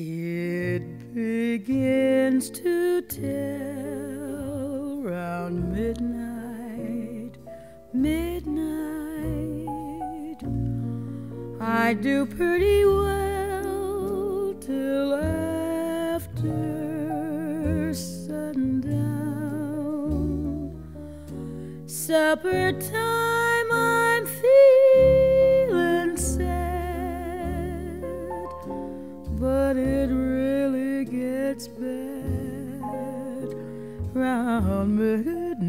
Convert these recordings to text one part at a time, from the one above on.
It begins to tell round midnight, midnight. I do pretty well till after sundown. Supper time, gets bad round midnight.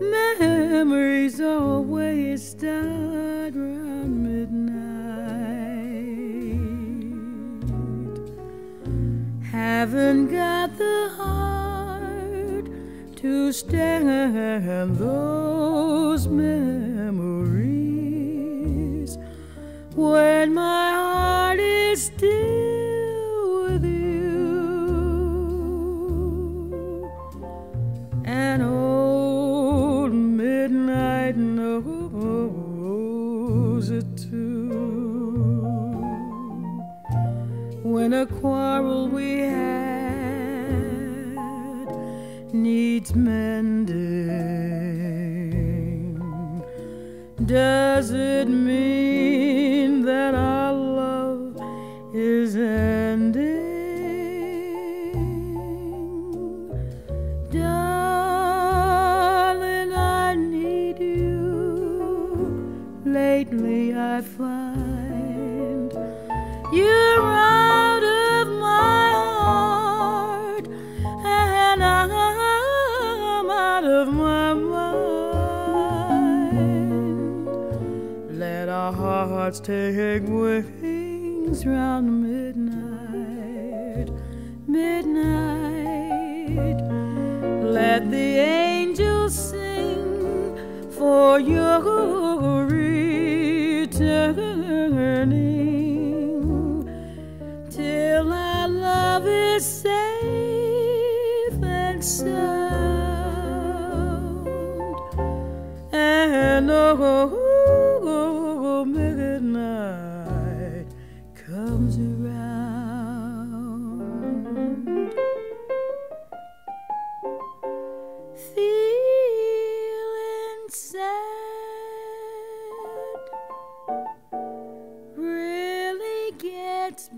Memories always start round midnight. Haven't got the heart to stand those memories when my heart still with you. And old midnight knows it too. When a quarrel we had needs mending, does it mean is ending? Darling, I need you. Lately, I find you're out of my heart, and I'm out of my mind. Let our hearts take wings round midnight, midnight. Let the angels sing for your returning till our love is safe and sound. And oh, comes around. Sad really gets.